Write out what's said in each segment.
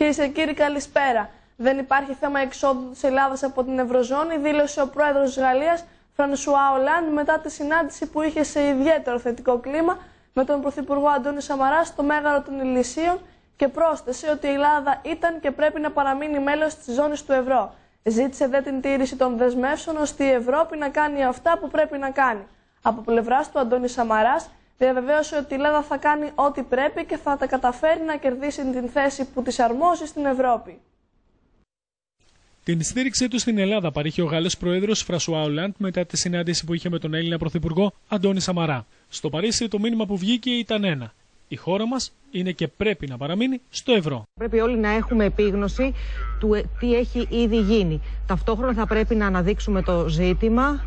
Κυρίες και κύριοι, καλησπέρα. Δεν υπάρχει θέμα εξόδου της Ελλάδας από την Ευρωζώνη, δήλωσε ο πρόεδρος της Γαλλίας, Φρανσουά Ολάντ, μετά τη συνάντηση που είχε σε ιδιαίτερο θετικό κλίμα με τον Πρωθυπουργό Αντώνη Σαμαρά στο Μέγαρο των Ηλυσίων και πρόσθεσε ότι η Ελλάδα ήταν και πρέπει να παραμείνει μέλος της ζώνης του ευρώ. Ζήτησε δε την τήρηση των δεσμεύσεων ώστε η Ευρώπη να κάνει αυτά που πρέπει να κάνει. Από πλευράς του Αντώνη Σαμαράς, διαβεβαίωσε ότι η Ελλάδα θα κάνει ό,τι πρέπει και θα τα καταφέρει να κερδίσει την θέση που της αρμόζει στην Ευρώπη. Την στήριξή του στην Ελλάδα παρήχε ο Γάλλος Πρόεδρος Φρασουά Ολάντ μετά τη συνάντηση που είχε με τον Έλληνα Πρωθυπουργό Αντώνη Σαμαρά. Στο Παρίσι το μήνυμα που βγήκε ήταν ένα. Η χώρα μας είναι και πρέπει να παραμείνει στο ευρώ. Πρέπει όλοι να έχουμε επίγνωση του ε, τι έχει ήδη γίνει. Ταυτόχρονα θα πρέπει να αναδείξουμε το ζήτημα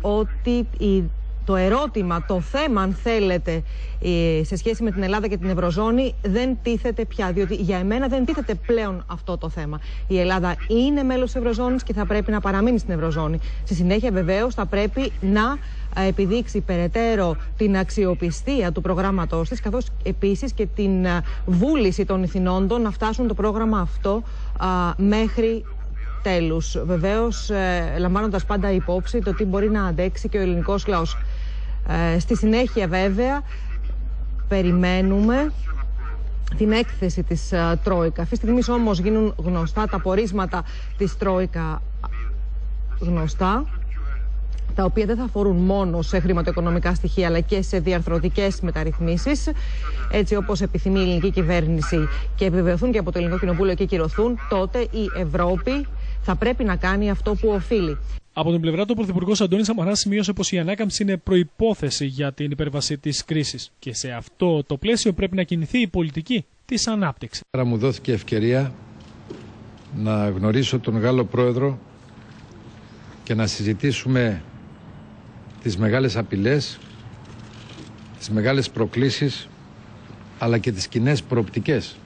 ότι η το ερώτημα, το θέμα, αν θέλετε, ε, σε σχέση με την Ελλάδα και την Ευρωζώνη δεν τίθεται πια. Διότι για εμένα δεν τίθεται πλέον αυτό το θέμα. Η Ελλάδα είναι μέλος της Ευρωζώνης και θα πρέπει να παραμείνει στην Ευρωζώνη. Στη συνέχεια, βεβαίως, θα πρέπει να ε, επιδείξει περαιτέρω την αξιοπιστία του προγράμματός της, καθώς επίσης και την ε, βούληση των ηθινόντων να φτάσουν το πρόγραμμα αυτό μέχρι τέλους. Βεβαίως, ε, λαμβάνοντας πάντα υπόψη το τι μπορεί να αντέξει και ο ελληνικός λαός. Ε, στη συνέχεια βέβαια περιμένουμε την έκθεση της uh, Τρόικα. Αυτή τη στιγμή όμως γίνουν γνωστά τα πορίσματα της Τρόικα γνωστά τα οποία δεν θα αφορούν μόνο σε χρηματοοικονομικά στοιχεία αλλά και σε διαρθρωτικές μεταρρυθμίσεις έτσι όπως επιθυμεί η ελληνική κυβέρνηση και επιβεβαιωθούν και από το ελληνικό κοινοβούλιο και κυρωθούν τότε η Ευρώπη θα πρέπει να κάνει αυτό που οφείλει. Από την πλευρά του, ο Πρωθυπουργός Αντώνης Σαμαράς σημείωσε πως η ανάκαμψη είναι προπόθεση για την υπέρβαση της κρίσης και σε αυτό το πλαίσιο πρέπει να κινηθεί η πολιτική της ανάπτυξης. Άρα μου δόθηκε ευκαιρία να γνωρίσω τον Γάλλο Πρόεδρο και να συζητήσουμε τις μεγάλες απειλές, τις μεγάλες προκλήσεις αλλά και τις κοινές προοπτικές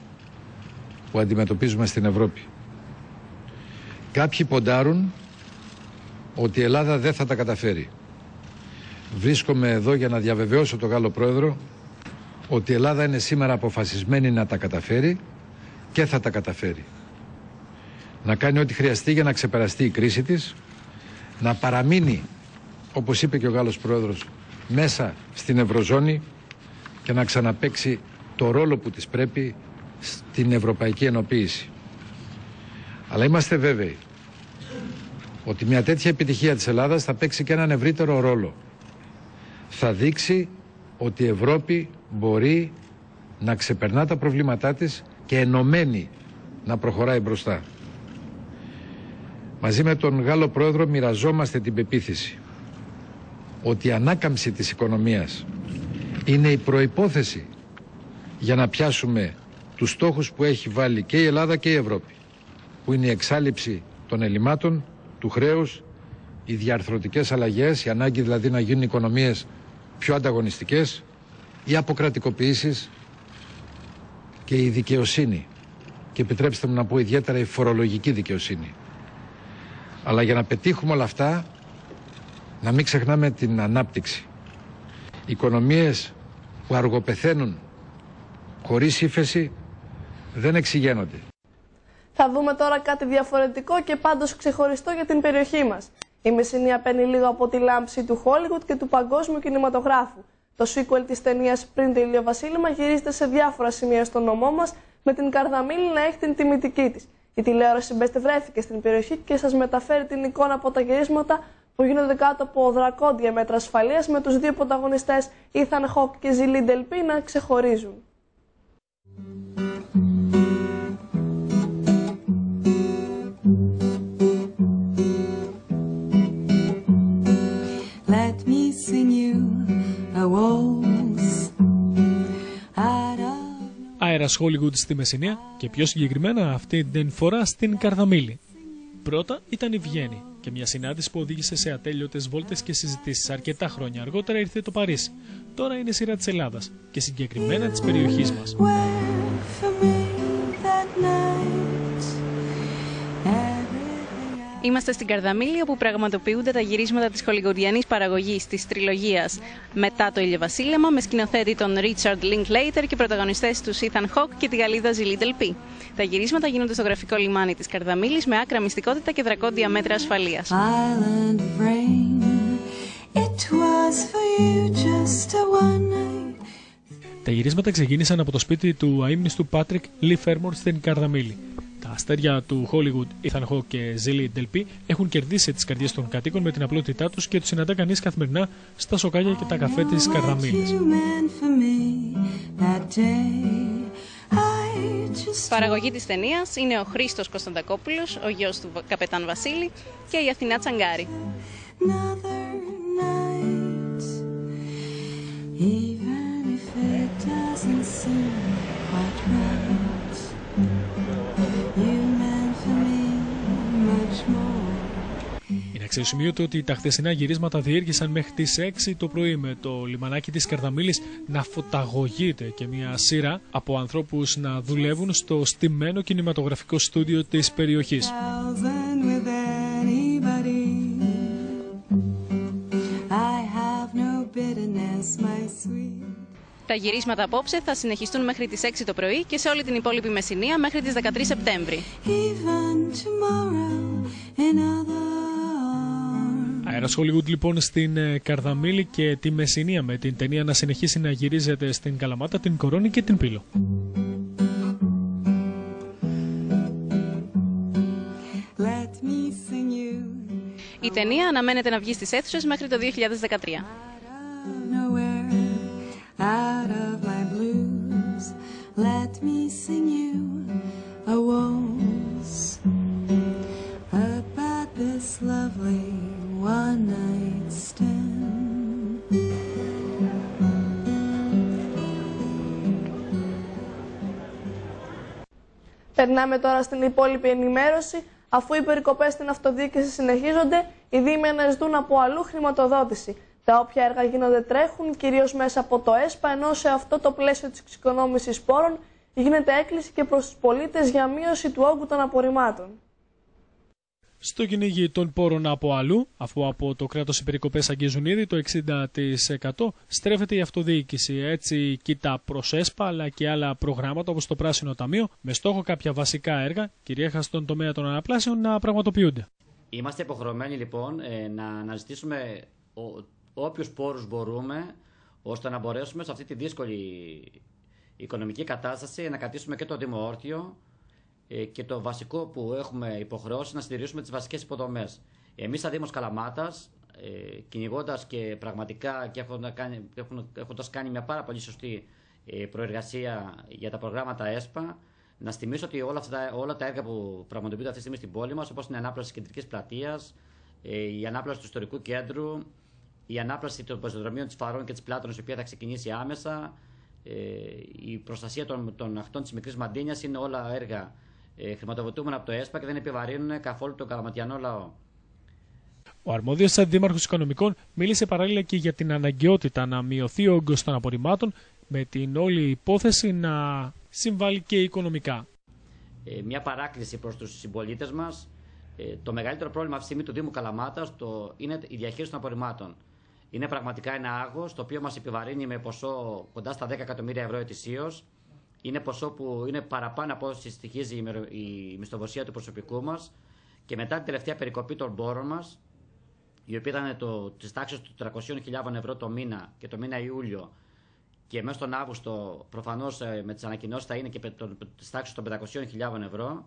που αντιμετωπίζουμε στην Ευρώπη. Κάποιοι ποντάρουν ότι η Ελλάδα δεν θα τα καταφέρει. Βρίσκομαι εδώ για να διαβεβαιώσω τον Γάλλο Πρόεδρο ότι η Ελλάδα είναι σήμερα αποφασισμένη να τα καταφέρει και θα τα καταφέρει. Να κάνει ό,τι χρειαστεί για να ξεπεραστεί η κρίση της, να παραμείνει, όπως είπε και ο Γάλλος Πρόεδρος, μέσα στην Ευρωζώνη και να ξαναπέξει το ρόλο που της πρέπει στην Ευρωπαϊκή Ενοποίηση. Αλλά είμαστε βέβαιοι ότι μια τέτοια επιτυχία της Ελλάδας θα παίξει και έναν ευρύτερο ρόλο. Θα δείξει ότι η Ευρώπη μπορεί να ξεπερνά τα προβλήματά της και ενωμένη να προχωράει μπροστά. Μαζί με τον Γάλλο Πρόεδρο μοιραζόμαστε την πεποίθηση ότι η ανάκαμψη της οικονομίας είναι η προϋπόθεση για να πιάσουμε τους στόχους που έχει βάλει και η Ελλάδα και η Ευρώπη που είναι η εξάλληψη των ελλημάτων του χρέους, οι διαρθρωτικές αλλαγές, η ανάγκη δηλαδή να γίνουν οικονομίες πιο ανταγωνιστικές, οι αποκρατικοποιήσεις και η δικαιοσύνη. Και επιτρέψτε μου να πω ιδιαίτερα η φορολογική δικαιοσύνη. Αλλά για να πετύχουμε όλα αυτά, να μην ξεχνάμε την ανάπτυξη. Οι οικονομίες που αργοπεθαίνουν χωρίς ύφεση δεν εξηγένονται. Θα δούμε τώρα κάτι διαφορετικό και πάντως ξεχωριστό για την περιοχή μας. Η Μεσσηνία παίρνει λίγο από τη λάμψη του Hollywood και του παγκόσμιου κινηματογράφου. Το sequel της ταινίας πριν το ηλιοβασίλεμα γυρίζεται σε διάφορα σημεία στο νομό μας με την Καρδαμίλη να έχει την τιμητική της. Η τηλεόραση Best βρέθηκε στην περιοχή και σας μεταφέρει την εικόνα από τα γυρίσματα που γίνονται κάτω από δρακόντια μέτρα ασφαλείας με τους δύο πρωταγωνιστές Ethan Hawke και Zilly Delpy να ξεχωρίζουν. Αέρας Hollywood στη Μεσσηνία και πιο συγκεκριμένα αυτή την φορά στην Καρδαμίλη. Πρώτα ήταν η Βιέννη και μια συνάντηση που οδήγησε σε ατέλειωτες βόλτες και συζητήσεις. Αρκετά χρόνια αργότερα ήρθε το Παρίσι. Τώρα είναι η σειρά της Ελλάδας και συγκεκριμένα της περιοχής μας. Είμαστε στην Καρδαμίλη όπου πραγματοποιούνται τα γυρίσματα της χολιγουριανής παραγωγής της τριλογίας μετά το ηλιοβασίλεμα με σκηνοθέτη τον Richard Linklater και πρωταγωνιστές τους Ethan Hawke και τη Γαλλίδα Zilly P. Τα γυρίσματα γίνονται στο γραφικό λιμάνι της Καρδαμίλης με άκρα μυστικότητα και δρακόντια μέτρα ασφαλείας. Τα γυρίσματα ξεκίνησαν από το σπίτι του αείμνηστου Πάτρικ Λι Φέρμορ στην Καρδαμίλη. Τα αστέρια του Hollywood, Ethan Hawke και Zilly Delpy έχουν κερδίσει τις καρδιές των κατοίκων με την απλότητά τους και τους συναντά κανείς καθημερινά στα σοκάλια και τα καφέ της Καρδαμίλη. Παραγωγή της ταινίας είναι ο Χρήστος Κωνσταντακόπουλος, ο γιος του καπετάν Βασίλη και η Αθηνά Τσαγκάρη. Αξιοσημείωτο ότι τα χθεσινά γυρίσματα διήρκησαν μέχρι τις 6 το πρωί με το λιμανάκι της Καρδαμίλης να φωταγωγείται και μια σειρά από ανθρώπους να δουλεύουν στο στημένο κινηματογραφικό στούντιο της περιοχής. Τα γυρίσματα απόψε θα συνεχιστούν μέχρι τις 6 το πρωί και σε όλη την υπόλοιπη Μεσσηνία μέχρι τις 13 Σεπτέμβρη. Αέρας Hollywood λοιπόν στην ε, Καρδαμίλη και τη Μεσσηνία με την ταινία να συνεχίσει να γυρίζεται στην Καλαμάτα, την Κορώνη και την Πύλο. Η ταινία αναμένεται να βγει στις αίθουσες μέχρι το 2013. Let me sing you a waltz about this lovely Περνάμε τώρα στην υπόλοιπη ενημέρωση. Αφού οι περικοπές στην αυτοδιοίκηση συνεχίζονται, οι Δήμοι αναζητούν από αλλού χρηματοδότηση. Τα όποια έργα γίνονται τρέχουν, κυρίως μέσα από το ΕΣΠΑ, ενώ σε αυτό το πλαίσιο της εξοικονόμησης πόρων γίνεται έκκληση και προς τους πολίτες για μείωση του όγκου των απορριμμάτων. Στο κυνήγι των πόρων από αλλού, αφού από το κράτος οι περικοπές αγγίζουν ήδη το 60%, στρέφεται η αυτοδιοίκηση. Έτσι, κοιτά προς ΕΣΠΑ αλλά και άλλα προγράμματα όπως το Πράσινο Ταμείο, με στόχο κάποια βασικά έργα, κυρίαρχα στον τομέα των αναπλάσεων, να πραγματοποιούνται. Είμαστε υποχρεωμένοι λοιπόν ε, να αναζητήσουμε όποιους πόρους μπορούμε ώστε να μπορέσουμε σε αυτή τη δύσκολη οικονομική κατάσταση να κρατήσουμε και το Δήμο ε, και το βασικό που έχουμε υποχρεώσει να στηρίσουμε τις βασικές υποδομές. Εμείς, σαν Δήμο Καλαμάτας, ε, κυνηγώντας και πραγματικά και έχοντας κάνει μια πάρα πολύ σωστή ε, προεργασία για τα προγράμματα ΕΣΠΑ, να θυμίσω ότι όλα, αυτά, όλα τα έργα που πραγματοποιούνται αυτή τη στιγμή στην πόλη μας, όπως είναι η ανάπλαση της κεντρικής πλατείας, η ανάπλαση του ιστορικού κέντρου, η ανάπλαση των πεζοδρομίων της Φαρών και της Πλάτων, η οποία θα ξεκινήσει άμεσα, η προστασία των, των αχτών της Μικρής Μαντίνιας είναι όλα έργα ε, χρηματοδοτούμενα από το ΕΣΠΑ και δεν επιβαρύνουν καθόλου τον καλαματιανό λαό. Ο αρμόδιος αντίδημαρχο οικονομικών μίλησε παράλληλα και για την αναγκαιότητα να μειωθεί ο όγκος των απορριμμάτων με την όλη υπόθεση να συμβάλλει και οικονομικά. Ε, μια παράκληση προς τους συμπολίτες μας. Ε, το μεγαλύτερο πρόβλημα αυτή τη στιγμή του Δήμου Καλαμάτα είναι η διαχείριση των απορριμμάτων. Είναι πραγματικά ένα άγος το οποίο μας επιβαρύνει με ποσό κοντά στα 10 εκατομμύρια ευρώ ετησίως είναι ποσό που είναι παραπάνω από όσο στοιχίζει η μισθοβοσία του προσωπικού μας και μετά την τελευταία περικοπή των πόρων μας, η οποία ήταν της τάξης του 300.000 ευρώ το μήνα και το μήνα Ιούλιο, και μέσα στον Αύγουστο προφανώς ε, με τις ανακοινώσεις θα είναι και της τάξης των 500.000 ευρώ,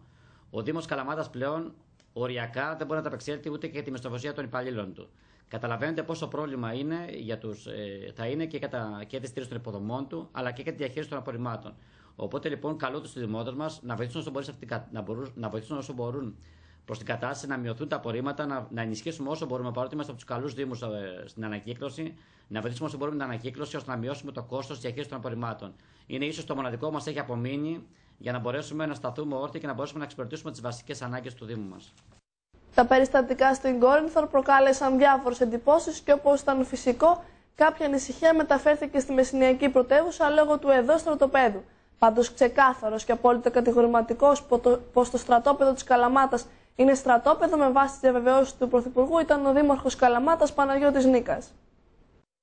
ο Δήμος Καλαμάτας πλέον οριακά δεν μπορεί να τα απεξέλθει ούτε και τη μισθοβοσία των υπαλλήλων του. Καταλαβαίνετε πόσο πρόβλημα είναι για τους, ε, θα είναι και, κατά, και τη στήριξη των υποδομών του, αλλά και για τη διαχείριση των απορριμμάτων. Οπότε λοιπόν καλώ τους δημότες μας να βοηθήσουν όσο, μπορούν, να, μπορούν, να βοηθήσουν όσο μπορούν προς την κατάσταση, να μειωθούν τα απορρίμματα, να, να ενισχύσουμε όσο μπορούμε παρότι είμαστε από τους καλούς Δήμους ε, στην ανακύκλωση, να βοηθήσουμε όσο μπορούμε την ανακύκλωση ώστε να μειώσουμε το κόστος της διαχείρισης των απορριμμάτων. Είναι ίσως το μοναδικό που μας έχει απομείνει για να μπορέσουμε να σταθούμε όρθιοι και να μπορέσουμε να εξυπηρετήσουμε τις βασικές ανάγκες του Δήμου μας. Τα περιστατικά στην Κόρινθορ προκάλεσαν διάφορες εντυπώσεις και όπως ήταν φυσικό, κάποια ανησυχία μεταφέρθηκε στη Μεσσηνιακή πρωτεύουσα λόγω του εδώ στρατοπέδου. Πάντως ξεκάθαρος και απόλυτα κατηγορηματικός πως το στρατόπεδο της Καλαμάτας είναι στρατόπεδο με βάση τις διαβεβαιώσεις του Πρωθυπουργού, ήταν ο Δήμαρχος Καλαμάτας Παναγιώτης Νίκας.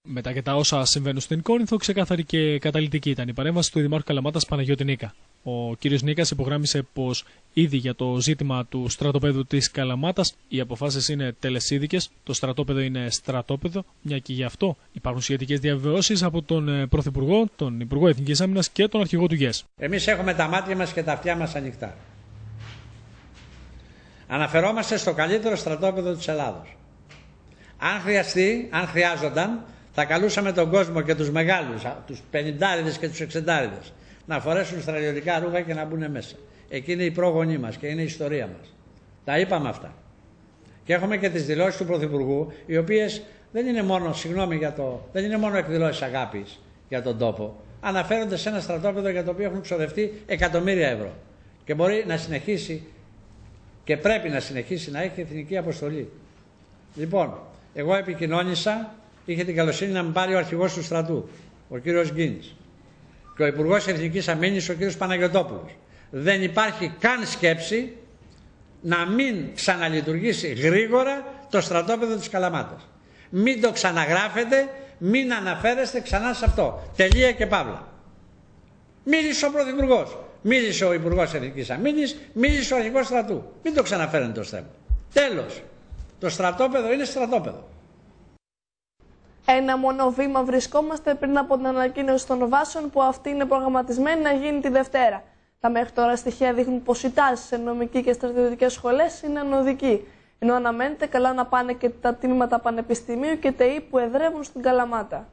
Μετά και τα όσα συμβαίνουν στην Κόρινθο, ξεκάθαρη και καταλητική ήταν η παρέμβαση του Δημάρχου Καλαμάτας Παναγιώτη Νίκα. Ο κ. Νίκας υπογράμμισε πως ήδη για το ζήτημα του στρατοπέδου της Καλαμάτας οι αποφάσεις είναι τελεσίδικες, το στρατόπεδο είναι στρατόπεδο, μια και γι' αυτό υπάρχουν σχετικές διαβεβαιώσεις από τον ε, Πρωθυπουργό, τον Υπουργό Εθνικής Άμυνας και τον Αρχηγό του ΓΕΣ. Εμείς έχουμε τα μάτια μας και τα αυτιά μας ανοιχτά. Αναφερόμαστε στο καλύτερο στρατόπεδο της Ελλάδος. Αν χρειαστεί, αν χρειάζονταν, θα καλούσαμε τον κόσμο και τους μεγάλους, τους πενιντάριδες και τους εξεντάριδες, να φορέσουν στρατιωτικά ρούχα και να μπουν μέσα. Εκεί είναι η πρόγονή μας και είναι η ιστορία μας. Τα είπαμε αυτά. Και έχουμε και τις δηλώσεις του Πρωθυπουργού, οι οποίες δεν είναι μόνο, συγγνώμη για το, δεν είναι μόνο εκδηλώσεις αγάπης για τον τόπο. Αναφέρονται σε ένα στρατόπεδο για το οποίο έχουν ξοδευτεί εκατομμύρια ευρώ. Και μπορεί να συνεχίσει και πρέπει να συνεχίσει να έχει εθνική αποστολή. Λοιπόν, εγώ επικοινώνησα είχε την καλοσύνη να με πάρει ο αρχηγός του στρατού, ο κύριος Γκίνης. Και ο Υπουργός Εθνικής Αμήνης, ο κύριος Παναγιοτόπουλος. Δεν υπάρχει καν σκέψη να μην ξαναλειτουργήσει γρήγορα το στρατόπεδο της Καλαμάτας. Μην το ξαναγράφετε, μην αναφέρεστε ξανά σε αυτό. Τελεία και παύλα. Μίλησε ο Πρωθυπουργός, μίλησε ο Υπουργός Εθνικής Αμήνης, μίλησε ο Αρχηγός Στρατού. Μην το ξαναφέρετε το θέμα. Τέλος. Το στρατόπεδο είναι στρατόπεδο. Ένα μόνο βήμα βρισκόμαστε πριν από την ανακοίνωση των βάσεων που αυτή είναι προγραμματισμένη να γίνει τη Δευτέρα. Τα μέχρι τώρα στοιχεία δείχνουν πως οι τάσεις σε νομική και στρατιωτικές σχολές είναι ανωδικοί. Ενώ αναμένεται καλά να πάνε και τα τμήματα πανεπιστημίου και ΤΕΗ που εδρεύουν στην Καλαμάτα.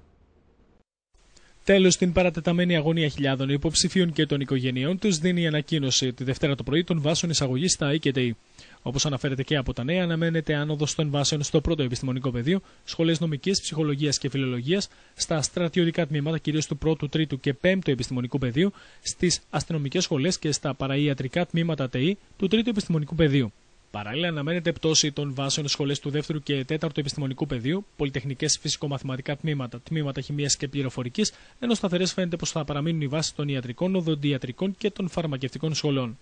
Τέλος, την παρατεταμένη αγωνία χιλιάδων υποψηφίων και των οικογενειών τους δίνει η ανακοίνωση τη Δευτέρα το πρωί των βάσεων εισαγωγή στα ΑΕ και ΤΕΗ. Όπως αναφέρεται και από τα νέα, αναμένεται άνοδος των βάσεων στο πρώτο επιστημονικό πεδίο, σχολές νομικής, ψυχολογίας και φιλολογίας, στα στρατιωτικά τμήματα κυρίως του πρώτου, τρίτου και πέμπτου επιστημονικού πεδίου, στις αστυνομικές σχολές και στα παραϊατρικά τμήματα ΤΕΗ του τρίτου επιστημονικού πεδίου. Παράλληλα, αναμένεται πτώση των βάσεων σχολές του δεύτερου και τέταρτου επιστημονικού πεδίου, πολυτεχνικές φυσικομαθηματικά τμήματα, τμήματα χημίας και πληροφορικής, ενώ σταθερές φαίνεται πως θα παραμείνουν οι βάσεις των ιατρικών, οδοντιατρικών και των φαρμακευτικών σχολών.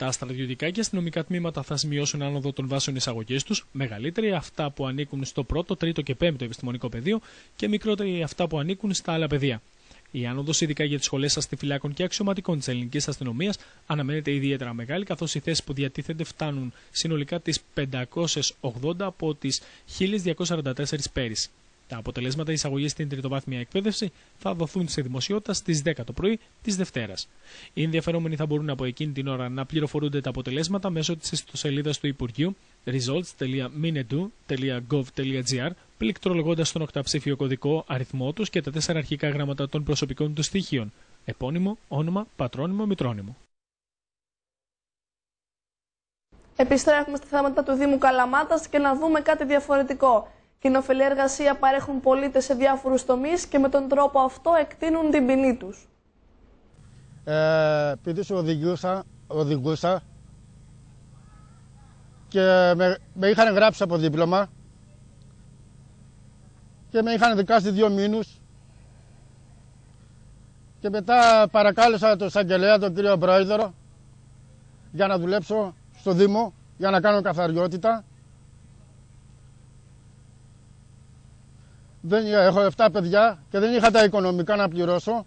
Τα στρατιωτικά και αστυνομικά τμήματα θα σημειώσουν άνοδο των βάσεων εισαγωγής τους, μεγαλύτερη αυτά που ανήκουν στο πρώτο, τρίτο και πέμπτο επιστημονικό πεδίο και μικρότερη αυτά που ανήκουν στα άλλα πεδία. Η άνοδος, ειδικά για τις σχολές αστιφυλάκων και αξιωματικών της ελληνικής αστυνομίας, αναμένεται ιδιαίτερα μεγάλη, καθώς οι θέσεις που διατίθενται φτάνουν συνολικά τις 580 από τις 1244 πέρυσι. Τα αποτελέσματα εισαγωγής στην τριτοβάθμια εκπαίδευση θα δοθούν στη δημοσιότητα στις 10 το πρωί της Δευτέρας. Οι ενδιαφερόμενοι θα μπορούν από εκείνη την ώρα να πληροφορούνται τα αποτελέσματα μέσω της ιστοσελίδας του Υπουργείου results.minedu.gov.gr πληκτρολογώντας τον οκταψήφιο κωδικό αριθμό τους και τα τέσσερα αρχικά γράμματα των προσωπικών τους στοιχείων. Επώνυμο, όνομα, πατρόνυμο, μητρόνυμο. Επιστρέφουμε στα θέματα του Δήμου Καλαμάτας και να δούμε κάτι διαφορετικό. Κοινοφελή εργασία παρέχουν πολίτες σε διάφορους τομείς και με τον τρόπο αυτό εκτείνουν την ποινή τους. Ε, επειδή σου οδηγούσα, οδηγούσα και με, με είχαν γράψει από δίπλωμα και με είχαν δικάσει δύο μήνους και μετά παρακάλεσα τον Σαγγελέα, τον κύριο Πρόεδρο για να δουλέψω στο Δήμο, για να κάνω καθαριότητα δεν, έχω 7 παιδιά και δεν είχα τα οικονομικά να πληρώσω.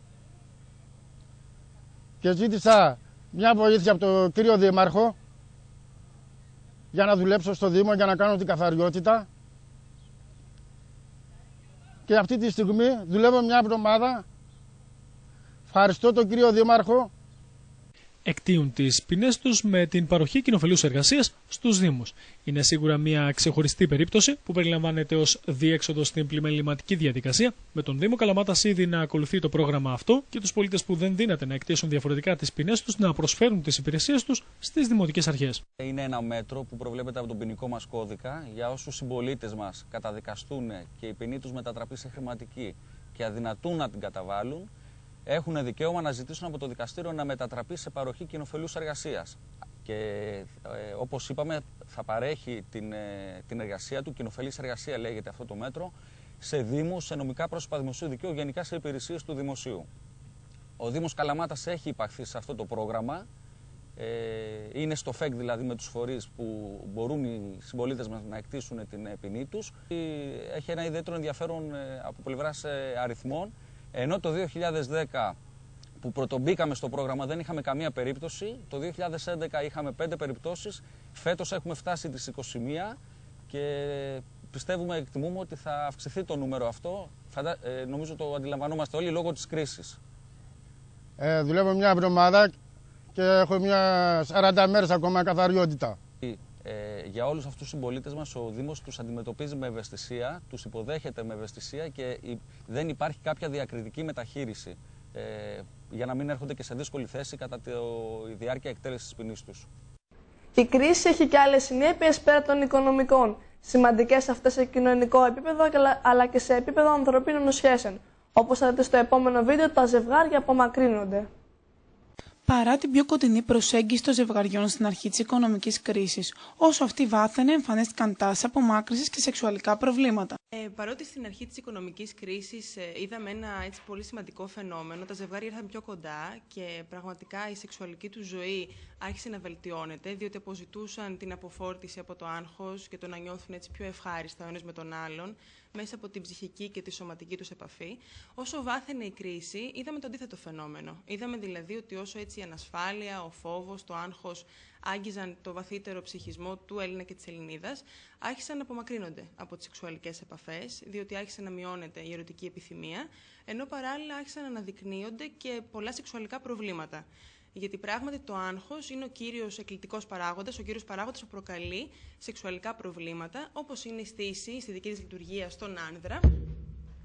Και ζήτησα μια βοήθεια από τον κύριο Δήμαρχο για να δουλέψω στο Δήμο, για να κάνω την καθαριότητα. Και αυτή τη στιγμή δουλεύω μια εβδομάδα. Ευχαριστώ τον κύριο Δήμαρχο εκτείουν τις ποινές τους με την παροχή κοινοφελούς εργασίας στους Δήμους. Είναι σίγουρα μια ξεχωριστή περίπτωση που περιλαμβάνεται ως διέξοδο στην πλημεληματική διαδικασία, με τον Δήμο Καλαμάτας ήδη να ακολουθεί το πρόγραμμα αυτό και τους πολίτες που δεν δύναται να εκτίσουν διαφορετικά τις ποινές τους να προσφέρουν τις υπηρεσίες τους στις δημοτικές αρχές. Είναι ένα μέτρο που προβλέπεται από τον ποινικό μας κώδικα για όσους συμπολίτες μας καταδικαστούν και η ποινή τους μετατραπεί σε χρηματική και αδυνατούν να την καταβάλουν έχουν δικαίωμα να ζητήσουν από το δικαστήριο να μετατραπεί σε παροχή κοινοφελούς εργασίας. Και ε, όπως είπαμε, θα παρέχει την, ε, την εργασία του, κοινοφελής εργασία λέγεται αυτό το μέτρο, σε Δήμους, σε νομικά πρόσωπα δημοσίου δικαίου, γενικά σε υπηρεσίες του δημοσίου. Ο Δήμος Καλαμάτας έχει υπαχθεί σε αυτό το πρόγραμμα ε, είναι στο ΦΕΚ δηλαδή με τους φορείς που μπορούν οι συμπολίτες μας να εκτίσουν την ποινή τους. Έχει ένα ιδιαίτερο ενδιαφέρον ε, από πλευράς ε, αριθμών, ενώ το 2010 που πρωτομπήκαμε στο πρόγραμμα δεν είχαμε καμία περίπτωση, το 2011 είχαμε 5 περιπτώσεις, φέτος έχουμε φτάσει τις 21 και πιστεύουμε, εκτιμούμε ότι θα αυξηθεί το νούμερο αυτό. Φαντα... Ε, νομίζω το αντιλαμβανόμαστε όλοι λόγω της κρίσης. Ε, δουλεύω μια εβδομάδα και έχω μια 40 μέρες ακόμα καθαριότητα. Ε, για όλους αυτούς τους συμπολίτες μας ο Δήμος τους αντιμετωπίζει με ευαισθησία, τους υποδέχεται με ευαισθησία και δεν υπάρχει κάποια διακριτική μεταχείριση ε, για να μην έρχονται και σε δύσκολη θέση κατά τη διάρκεια εκτέλεσης της ποινής τους. Η κρίση έχει και άλλες συνέπειες πέρα των οικονομικών, σημαντικές αυτές σε κοινωνικό επίπεδο αλλά και σε επίπεδο ανθρωπίνων σχέσεων. Όπως θα δείτε στο επόμενο βίντεο, τα ζευγάρια απομακρύνονται. Παρά την πιο κοντινή προσέγγιση των ζευγαριών στην αρχή της οικονομικής κρίσης, όσο αυτή βάθαινε, εμφανίστηκαν τάσεις απομάκρυνση και σεξουαλικά προβλήματα. Ε, παρότι στην αρχή της οικονομικής κρίσης ε, είδαμε ένα έτσι, πολύ σημαντικό φαινόμενο, τα ζευγάρια ήρθαν πιο κοντά και πραγματικά η σεξουαλική τους ζωή άρχισε να βελτιώνεται, διότι αποζητούσαν την αποφόρτιση από το άγχος και το να νιώθουν έτσι πιο ευχάριστα ο ένας με τον άλλον μέσα από την ψυχική και τη σωματική τους επαφή. Όσο βάθαινε η κρίση, είδαμε το αντίθετο φαινόμενο. Είδαμε δηλαδή ότι όσο έτσι η ανασφάλεια, ο φόβος, το άγχος άγγιζαν το βαθύτερο ψυχισμό του Έλληνα και της Ελληνίδας, άρχισαν να απομακρύνονται από τις σεξουαλικές επαφές, διότι άρχισε να μειώνεται η ερωτική επιθυμία, ενώ παράλληλα άρχισαν να αναδεικνύονται και πολλά σεξουαλικά προβλήματα. Γιατί πράγματι το άγχος είναι ο κύριος εκκλητικός παράγοντας, ο κύριος παράγοντας που προκαλεί σεξουαλικά προβλήματα, όπως είναι η στήση στη δική τη λειτουργία στον άνδρα,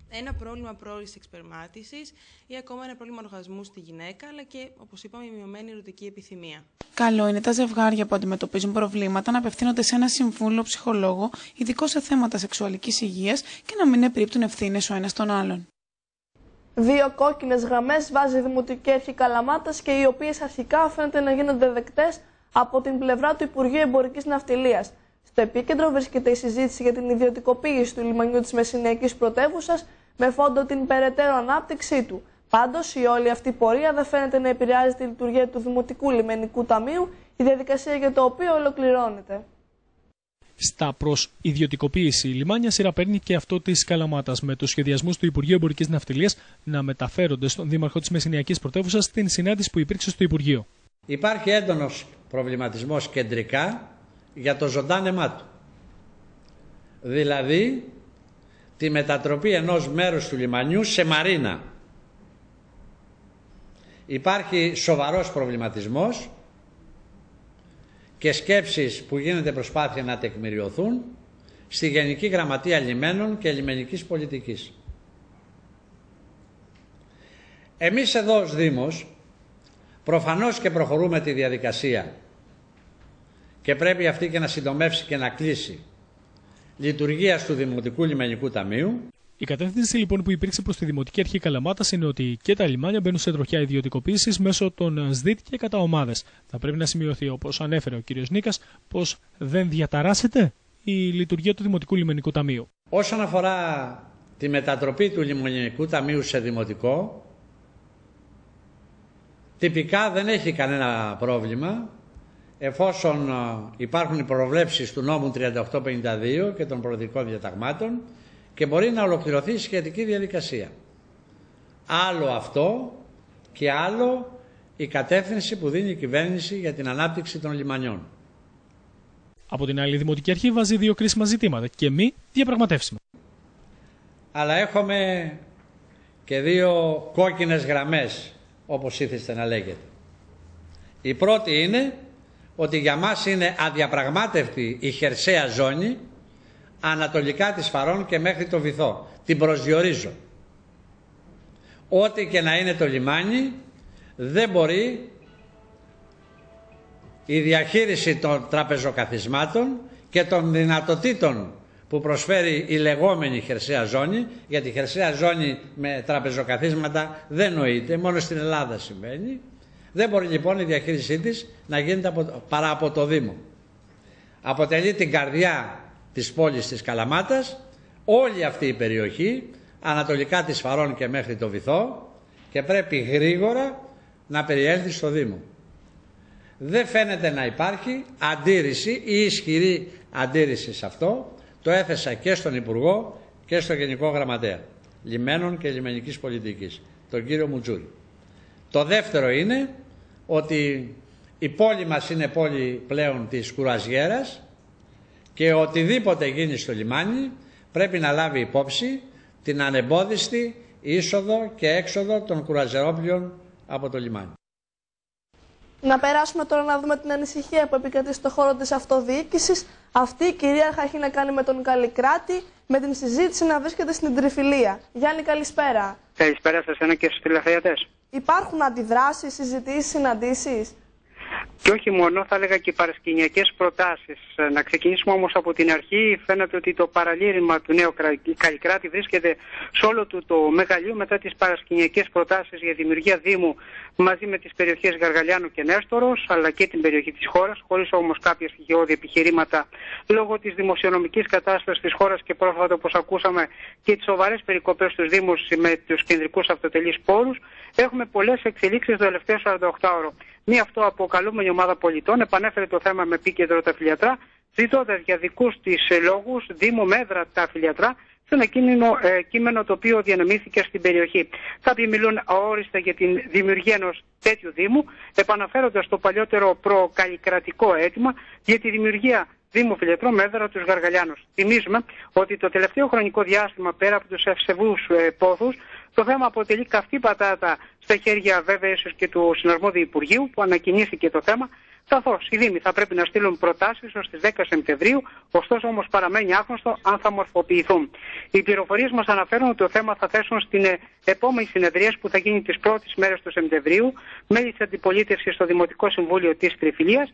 ένα πρόβλημα πρόορη εξπερμάτισης ή ακόμα ένα πρόβλημα οργασμού στη γυναίκα, αλλά και, όπως είπαμε, η μειωμένη ερωτική επιθυμία. Καλό είναι τα ζευγάρια που αντιμετωπίζουν προβλήματα να απευθύνονται σε ένα συμβούλο ψυχολόγο, ειδικό σε θέματα σεξουαλικής υγείας και να μην επίπτουν ευθύνες ο ένας τον άλλον. Δύο κόκκινες γραμμές βάζει η Δημοτική Αρχή Καλαμάτας και οι οποίες αρχικά φαίνεται να γίνονται δεκτές από την πλευρά του Υπουργείου Εμπορικής Ναυτιλίας. Στο επίκεντρο βρίσκεται η συζήτηση για την ιδιωτικοποίηση του λιμανιού της Μεσσηνιακής Πρωτεύουσα με φόντο την περαιτέρω ανάπτυξή του. Πάντως, η όλη αυτή πορεία δεν φαίνεται να επηρεάζει τη λειτουργία του Δημοτικού Λιμενικού Ταμείου, η διαδικασία για το οποίο ολοκληρώνεται. Στα προ ιδιωτικοποίηση λιμάνια σειρά παίρνει και αυτό της Καλαμάτας, με τους σχεδιασμούς του Υπουργείου Εμπορικής Ναυτιλίας να μεταφέρονται στον Δήμαρχο της Μεσσηνιακής Πρωτεύουσας στην συνάντηση που υπήρξε στο Υπουργείο. Υπάρχει έντονος προβληματισμός κεντρικά για το ζωντάνεμά του. Δηλαδή τη μετατροπή ενός μέρους του λιμανιού σε μαρίνα. Υπάρχει σοβαρός προβληματισμός και σκέψεις που γίνεται προσπάθεια να τεκμηριωθούν στη Γενική Γραμματεία Λιμένων και Λιμενικής Πολιτικής. Εμείς εδώ ως Δήμος προφανώς και προχωρούμε τη διαδικασία και πρέπει αυτή και να συντομεύσει και να κλείσει λειτουργίας του Δημοτικού Λιμενικού Ταμείου. Η κατεύθυνση λοιπόν που υπήρξε προς τη Δημοτική Αρχή Καλαμάτας είναι ότι και τα λιμάνια μπαίνουν σε τροχιά ιδιωτικοποίησης μέσω των ΣΔΙΤ και κατά ομάδες. Θα πρέπει να σημειωθεί, όπως ανέφερε ο κ. Νίκας, πως δεν διαταράσσεται η λειτουργία του Δημοτικού Λιμενικού Ταμείου. Όσον αφορά τη μετατροπή του Λιμενικού Ταμείου σε δημοτικό, τυπικά δεν έχει κανένα πρόβλημα εφόσον υπάρχουν οι προβλέψεις του νόμου 3852 και των προοδικών διαταγμάτων και μπορεί να ολοκληρωθεί η σχετική διαδικασία. Άλλο αυτό και άλλο η κατεύθυνση που δίνει η κυβέρνηση για την ανάπτυξη των λιμανιών. Από την άλλη, η Δημοτική Αρχή βάζει δύο κρίσιμα ζητήματα και μη διαπραγματεύσιμα. Αλλά έχουμε και δύο κόκκινες γραμμές, όπως ήθεστε να λέγεται. Η πρώτη είναι ότι για μας είναι αδιαπραγμάτευτη η χερσαία ζώνη ανατολικά της Φαρών και μέχρι το Βυθό. Την προσδιορίζω. Ό,τι και να είναι το λιμάνι δεν μπορεί η διαχείριση των τραπεζοκαθισμάτων και των δυνατοτήτων που προσφέρει η λεγόμενη χερσαία ζώνη, γιατί η χερσαία ζώνη με τραπεζοκαθίσματα δεν νοείται, μόνο στην Ελλάδα συμβαίνει, δεν μπορεί λοιπόν η διαχείρισή της να γίνεται από, παρά από το Δήμο. Αποτελεί την καρδιά της πόλης της Καλαμάτας, όλη αυτή η περιοχή, ανατολικά της Φαρών και μέχρι το Βυθό και πρέπει γρήγορα να περιέλθει στο Δήμο. δεν φαίνεται να υπάρχει αντίρρηση ή ισχυρή αντίρρηση σε αυτό. Το έθεσα και στον Υπουργό και στο Γενικό Γραμματέα Λιμένων και Λιμενικής Πολιτικής, τον κύριο Μουτζούρη. Το δεύτερο είναι ότι η πόλη μας είναι πόλη πλέον της κουραζιέρας και οτιδήποτε γίνει στο λιμάνι πρέπει να λάβει υπόψη την ανεμπόδιστη είσοδο και έξοδο των κουραζερόπλων από το λιμάνι. Να περάσουμε τώρα να δούμε την ανησυχία που επικρατεί στο χώρο της αυτοδιοίκησης. Αυτή η κυρίαρχα έχει να κάνει με τον Καλλικράτη, με την συζήτηση να βρίσκεται στην Τριφυλία. Γιάννη, καλησπέρα. Καλησπέρα σε εσένα και στους τηλεθεατές. Υπάρχουν αντιδράσεις, συζητήσεις, συναντήσεις; Και όχι μόνο, θα έλεγα και παρασκηνιακές προτάσεις. Ε, να ξεκινήσουμε όμως από την αρχή. Φαίνεται ότι το παραλήρημα του νέου Καλλικράτη βρίσκεται σε όλο του το μεγαλείο μετά τις παρασκηνιακές προτάσεις για δημιουργία Δήμου μαζί με τις περιοχές Γαργαλιάνου και Νέστορος, αλλά και την περιοχή της χώρας, χωρίς όμως κάποια στοιχειώδη επιχειρήματα λόγω της δημοσιονομικής κατάστασης της χώρας και πρόσφατα, όπως ακούσαμε, και τις σοβαρές περικοπές στους Δήμους με τους κεντρικούς αυτοτελείς πόρους. Έχουμε πολλές εξελίξεις το τελευταίο 48 ώρο. Μία αυτό αποκαλούμενη ομάδα πολιτών επανέφερε το θέμα με επίκεντρο τα φιλιατρά, ζητώντας για δικούς της λόγους Δήμο Μέδρα τα φιλιατρά σε ένα κείμενο, ε, κείμενο το οποίο διανεμήθηκε στην περιοχή. Κάποιοι μιλούν αόριστα για την δημιουργία ενός τέτοιου Δήμου, επαναφέροντας το παλιότερο προκαλλικρατικό αίτημα για τη δημιουργία Δήμου Φιλιατρό Μέδρα τους Γαργαλιάνους. Θυμίζουμε ότι το τελευταίο χρονικό διάστημα, πέρα από τους ευσεβούς ε, πόθους, το θέμα αποτελεί καυτή πατάτα στα χέρια βέβαια ίσως και του συναρμόδιου Υπουργείου που ανακοινήθηκε το θέμα. Καθώς οι Δήμοι θα πρέπει να στείλουν προτάσεις ως τις 10 Σεπτεμβρίου, ωστόσο όμως παραμένει άγνωστο αν θα μορφοποιηθούν. Οι πληροφορίες μας αναφέρουν ότι το θέμα θα θέσουν στην ε, επόμενη συνεδρία που θα γίνει τις πρώτες μέρες του Σεπτεμβρίου, μέλη της αντιπολίτευσης στο Δημοτικό Συμβούλιο της Τριφυλίας.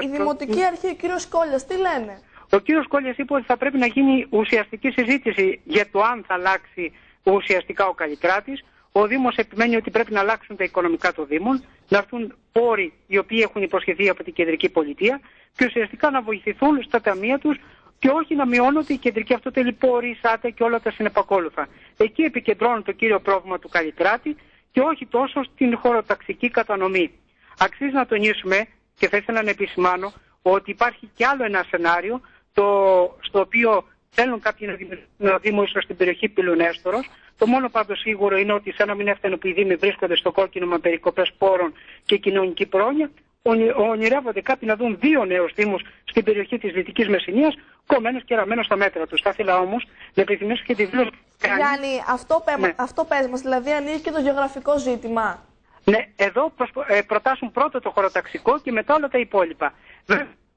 η Δημοτική Αρχή, ο κύριος Κόλια, τι λένε; Ο κύριος Κόλια είπε ότι θα πρέπει να γίνει ουσιαστική συζήτηση για το αν θα αλλάξει ουσιαστικά ο Καλλικράτης. Ο Δήμος επιμένει ότι πρέπει να αλλάξουν τα οικονομικά των Δήμων, να έρθουν πόροι οι οποίοι έχουν υποσχεθεί από την κεντρική πολιτεία και ουσιαστικά να βοηθηθούν στα ταμεία τους και όχι να μειώνονται οι κεντρικοί αυτοτελεί πόροι, ΣΑΤΕ και όλα τα συνεπακόλουθα. Εκεί επικεντρώνουν το κύριο πρόβλημα του Καλλικράτη και όχι τόσο στην χωροταξική κατανομή. Αξίζει να τονίσουμε και θα ήθελα να επισημάνω ότι υπάρχει και άλλο ένα σενάριο το, στο οποίο θέλουν κάποιοι να δημιουργήσουν Δήμο ίσω στην περιοχή Πυλουνέστορο. Το μόνο πάντως σίγουρο είναι ότι σαν να μην έφτανε που οι Δήμοι βρίσκονται στο κόκκινο με περικοπές πόρων και κοινωνική πρόνοια, ονειρεύονται κάποιοι να δουν δύο νέους Δήμους στην περιοχή της Δυτικής Μεσσηνίας, κομμένους και ραμμένους στα μέτρα τους. Θα ήθελα όμως να επιθυμήσω και τη δήλωση. Γιάννη, αυτό, πέ, ναι. αυτό πες μας, δηλαδή ανοίγει και το γεωγραφικό ζήτημα. Ναι, εδώ ε, προτάσουν πρώτο το χωροταξικό και μετά όλα τα υπόλοιπα.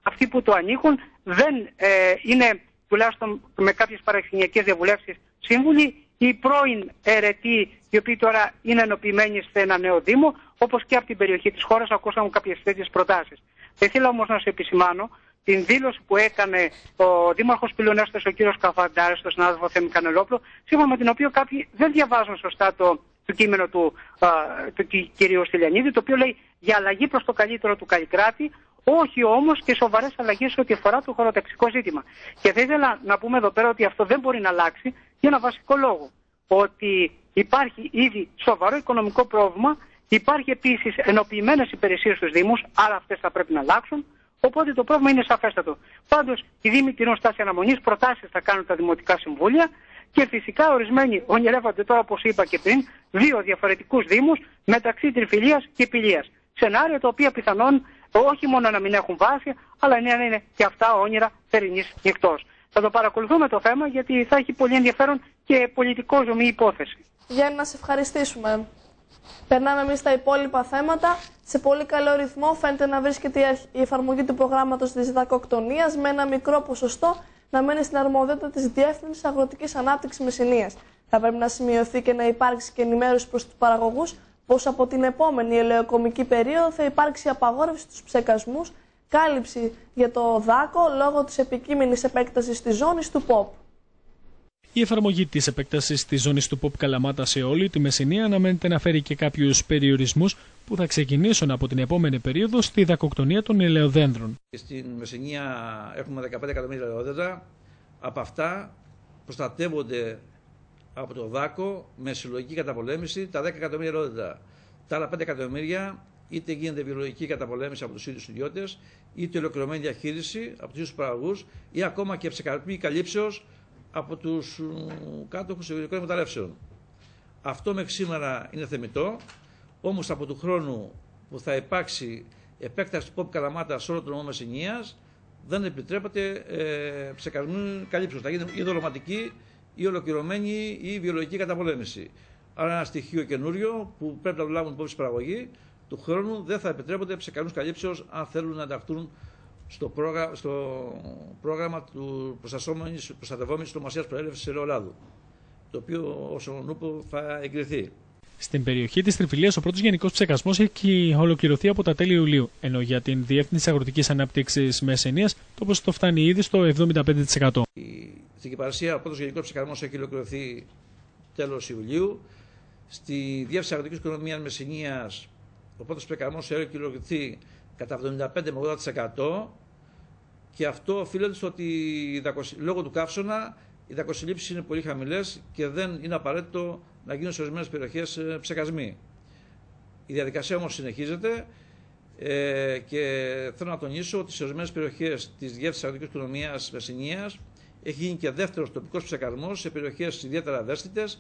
Αυτοί που το ανοίγουν δεν ε, είναι τουλάχιστον με κάποιες παραξενιακές διαβουλεύσεις σύμβουλοι, οι πρώην αιρετοί, οι οποίοι τώρα είναι ενοποιημένοι σε ένα νέο Δήμο, όπως και από την περιοχή της χώρας, ακούσαμε κάποιες τέτοιες προτάσεις. Θα ήθελα όμως να σε επισημάνω την δήλωση που έκανε ο Δήμαρχος Πυλονέστο, ο κ. Καφαντάρης, τον συνάδελφο Θέμη Κανελόπουλο, σύμφωνα με την οποία κάποιοι δεν διαβάζουν σωστά το, το κείμενο του, α, του κ. Στυλιανίδη, το οποίο λέει για αλλαγή προς το καλύτερο του Καλλικράτη, όχι όμως και σοβαρές αλλαγές ό,τι αφορά το χωροταξικό ζήτημα. Και θα ήθελα να πούμε εδώ πέρα ότι αυτό δεν μπορεί να αλλάξει για ένα βασικό λόγο. Ότι υπάρχει ήδη σοβαρό οικονομικό πρόβλημα, υπάρχει επίσης ενοποιημένες υπηρεσίες στους Δήμους, άρα αυτές θα πρέπει να αλλάξουν. Οπότε το πρόβλημα είναι σαφέστατο. Πάντως, οι Δήμοι τηρούν στάση αναμονής, προτάσεις θα κάνουν τα Δημοτικά Συμβούλια και φυσικά ορισμένοι ονειρεύονται τώρα, όπως είπα και πριν, δύο διαφορετικούς Δήμους μεταξύ Τριφυλίας και Πηλίας. Σενάρια τα οποία πιθανόν όχι μόνο να μην έχουν βάση, αλλά να είναι και αυτά όνειρα θερινής νυχτός. Θα το παρακολουθούμε το θέμα γιατί θα έχει πολύ ενδιαφέρον και πολιτικό ζωμή υπόθεση. Για να σε ευχαριστήσουμε. Περνάμε εμείς στα υπόλοιπα θέματα. Σε πολύ καλό ρυθμό φαίνεται να βρίσκεται η εφαρμογή του προγράμματος της διδακοκτονία με ένα μικρό ποσοστό να μένει στην αρμοδιότητα της Διεύθυνσης Αγροτικής Ανάπτυξης Μεσηνία. Θα πρέπει να σημειωθεί και να υπάρξει και ενημέρωση προς τους παραγωγούς πως από την επόμενη ελαιοκομική περίοδο θα υπάρξει απαγόρευση στους ψεκασμούς, κάλυψη για το δάκο λόγω της επικείμενης επέκτασης της ζώνης του ΠΟΠ. Η εφαρμογή της επέκτασης της ζώνης του ΠΟΠ Καλαμάτα σε όλη τη Μεσσηνία αναμένεται να φέρει και κάποιους περιορισμούς που θα ξεκινήσουν από την επόμενη περίοδο στη δακοκτονία των ελαιοδέντρων. Στην Μεσσηνία έχουμε 15 εκατομμύρια ελαιόδεντρα. Από αυτά προστατεύονται από το ΔΑΚΟ με συλλογική καταπολέμηση τα 10 εκατομμύρια ρόδια. Τα άλλα 5 εκατομμύρια είτε γίνεται βιολογική καταπολέμηση από τους ίδιους ιδιώτες, είτε ολοκληρωμένη διαχείριση από τους ίδιους παραγωγούς ή ακόμα και ψεκαρπή καλύψεως από τους κάτοχους ιδιωτικών εκμεταλλεύσεων. Αυτό μέχρι σήμερα είναι θεμητό, όμως από του χρόνου που θα υπάρξει επέκταση του πόπου καλαμάτα σε όλο τον νόμο δεν επιτρέπεται ε, ψεκαρμή καλύψεως. Θα γίνει ή δολοματική ή ολοκληρωμένη ή βιολογική καταπολέμηση. Άρα ένα στοιχείο καινούριο που πρέπει να το λάβουν υπόψη παραγωγή του χρόνου δεν θα επιτρέπονται ψεκανού καλύψεως αν θέλουν να ενταχθούν στο, πρόγραμμα, στο πρόγραμμα του προστατευόμενης νομασία προέλευσης ελαιολάδου, το οποίο όσο νούπο θα εγκριθεί. Στην περιοχή της Τριφυλίας, ο πρώτος γενικός ψεκασμός έχει ολοκληρωθεί από τα τέλη Ιουλίου, ενώ για την Διεύθυνση Αγροτικής Ανάπτυξης Μεσενία το ποσοστό φτάνει ήδη στο 75%. Στην Κυπαρσία, ο πρώτος γενικός ψεκασμό έχει ολοκληρωθεί τέλος Ιουλίου. Στη Διεύθυνση Αγροτικής Οικονομίας Μεσενία, ο πρώτος ψεκασμό έχει ολοκληρωθεί κατά 75 με 80% και αυτό οφείλεται στο ότι λόγω του καύσωνα οι δακοσυλλήψεις είναι πολύ χαμηλές και δεν είναι απαραίτητο να γίνουν σε ορισμένες περιοχές ε, ψεκασμοί. Η διαδικασία όμως συνεχίζεται ε, και θέλω να τονίσω ότι σε ορισμένες περιοχές της Διεύθυνσης Αγροτικής Οικονομίας Μεσηνία έχει γίνει και δεύτερος τοπικός ψεκασμός σε περιοχές ιδιαίτερα ευαίσθητες.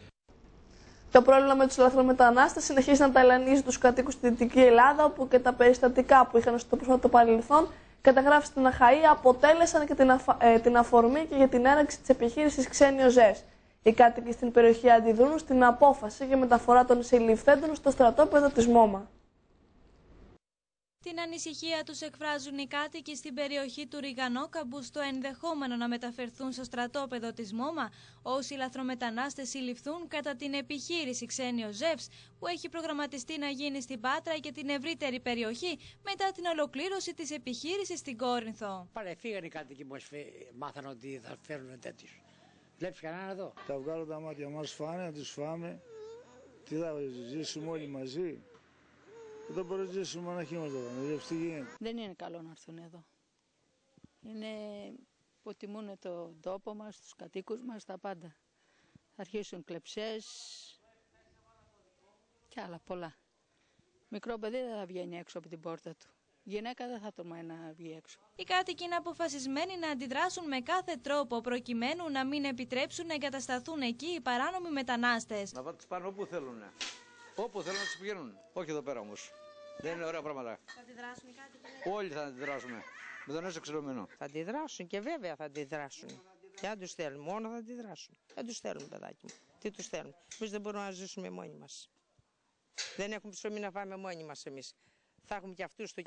Το πρόβλημα με τους λαθρομετανάστες συνεχίζει να ταλανίζει τους κατοίκους στη Δυτική Ελλάδα, όπου και τα περιστατικά που είχαν στο πρόσφατο παρελθόν καταγράφει στην ΑΧΑΗ αποτέλεσαν και την, ε, την αφορμή και για την έναρξη της επιχείρησης Ξένιο ΖΕΣ. Οι κάτοικοι στην περιοχή αντιδρούν στην απόφαση για μεταφορά των συλληφθέντων στο στρατόπεδο της ΜΟΜΑ. Την ανησυχία τους εκφράζουν οι κάτοικοι στην περιοχή του Ριγανόκαμπου στο ενδεχόμενο να μεταφερθούν στο στρατόπεδο της ΜΟΜΑ όσοι λαθρομετανάστες συλληφθούν κατά την επιχείρηση Ξένιο Ζεύς που έχει προγραμματιστεί να γίνει στην Πάτρα και την ευρύτερη περιοχή μετά την ολοκλήρωση της επιχείρησης στην Κόρινθο. Παρεφύγαν οι κάτοικοι που μάθαν ότι θα φέρουν τέτοιους. Βλέπεις κανένα εδώ; Θα βγάλω τα μάτια μας φάνε, να τους φάμε. Τι θα ζήσουμε όλοι μαζί; Δεν μπορεί να ζήσουμε μοναχοί μας εδώ. Δεν είναι καλό να έρθουν εδώ. Είναι υποτιμούν το τόπο μας, τους κατοίκους μας, τα πάντα. Θα αρχίσουν κλεψές και άλλα πολλά. Μικρό παιδί δεν θα βγαίνει έξω από την πόρτα του. Γυναίκα δεν θα τολμάει να βγει έξω. Οι κάτοικοι είναι αποφασισμένοι να αντιδράσουν με κάθε τρόπο προκειμένου να μην επιτρέψουν να εγκατασταθούν εκεί οι παράνομοι μετανάστες. Να τους πάνε όπου θέλουν. Όπου θέλουν να του πηγαίνουν. Όχι εδώ πέρα όμως. Δεν είναι ωραία πράγματα. Θα αντιδράσουν οι κάτοικοι. Όλοι θα αντιδράσουμε. Με τον έσω ξυλωμένο. Θα αντιδράσουν και βέβαια θα αντιδράσουν. Και αν τους θέλουν, μόνο θα αντιδράσουν. Δεν τους θέλουν, παιδάκι μου. Τι τους θέλουν. Εμείς δεν μπορούμε να ζήσουμε μόνοι μας. Δεν έχουμε ψωμί να φάμε μόνοι μας εμείς. Θα έχουμε και αυτούς στο